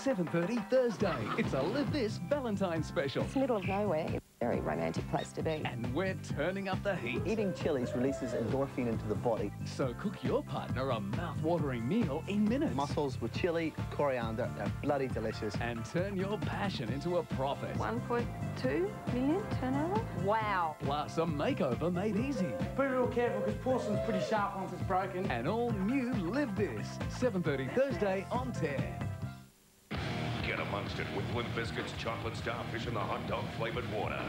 7.30 Thursday. It's a Live This Valentine's special. It's middle of nowhere. It's a very romantic place to be. And we're turning up the heat. Eating chilies releases endorphin into the body. So cook your partner a mouth-watering meal in minutes. Mussels with chili, coriander, they're bloody delicious. And turn your passion into a profit. 1.2 million turnover? Wow. Plus a makeover made easy. Be real careful because porcelain's pretty sharp once it's broken. And all new Live This. 7.30 Thursday on 10. Get amongst it with Limp Bizkit's chocolate starfish and the hot dog flavored water.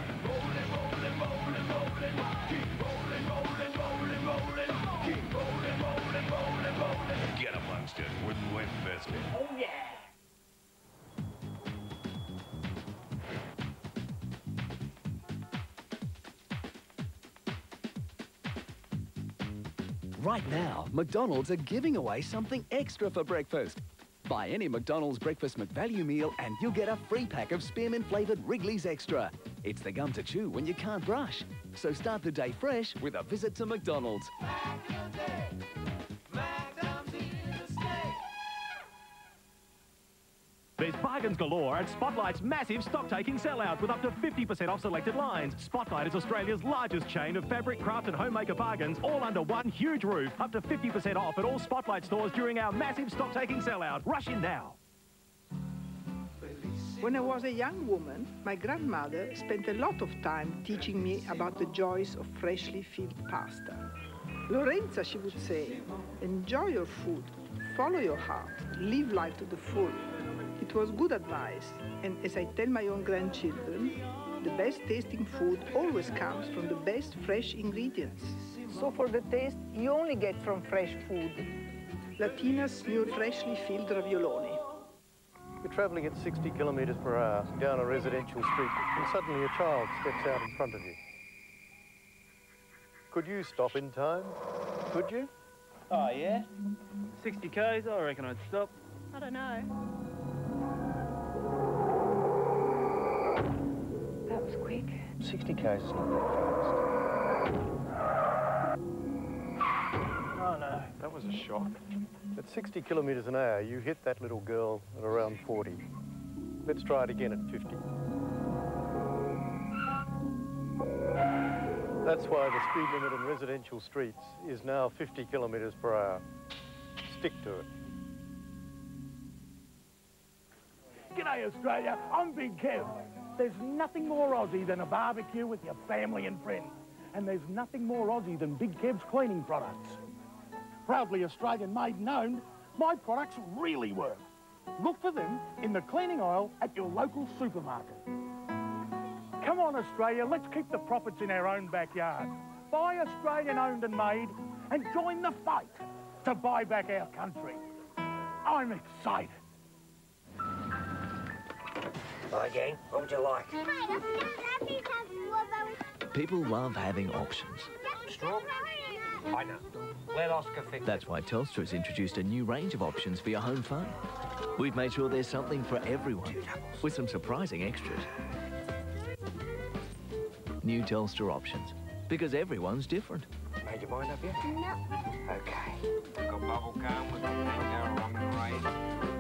Get amongst it with Limp Bizkit. Oh, yeah. Right now, McDonald's are giving away something extra for breakfast. Buy any McDonald's Breakfast McValue meal and you'll get a free pack of spearmint flavoured Wrigley's Extra. It's the gum to chew when you can't brush. So start the day fresh with a visit to McDonald's. There's bargains galore at Spotlight's massive stock-taking sellout with up to 50% off selected lines. Spotlight is Australia's largest chain of fabric, craft and homemaker bargains, all under one huge roof. Up to 50% off at all Spotlight stores during our massive stock-taking sellout. Rush in now. When I was a young woman, my grandmother spent a lot of time teaching me about the joys of freshly filled pasta. Lorenza, she would say, enjoy your food, follow your heart, live life to the full. It was good advice, and as I tell my own grandchildren, the best tasting food always comes from the best fresh ingredients. So for the taste, you only get from fresh food. Latina's new freshly filled ravioloni. You're travelling at 60 kilometres per hour down a residential street and suddenly a child steps out in front of you. Could you stop in time? Could you? Oh, yeah? 60 k's, I reckon I'd stop. I don't know. 60 k's is not that fast. Oh, no. That was a shock. At 60 kilometres an hour, you hit that little girl at around 40. Let's try it again at 50. That's why the speed limit in residential streets is now 50 kilometres per hour. Stick to it. G'day, Australia. I'm Big Kev. There's nothing more Aussie than a barbecue with your family and friends. And there's nothing more Aussie than Big Kev's cleaning products. Proudly Australian made and owned, my products really work. Look for them in the cleaning aisle at your local supermarket. Come on, Australia, let's keep the profits in our own backyard. Buy Australian owned and made and join the fight to buy back our country. I'm excited. Hi, gang. What would you like? People love having options. Straw? I know. Let Oscar fix That's why Telstra has introduced a new range of options for your home phone. We've made sure there's something for everyone, with some surprising extras. New Telstra options, because everyone's different. Made your mind up yet? No. Okay. We've got bubble gum, we've got mango, rum and raisin,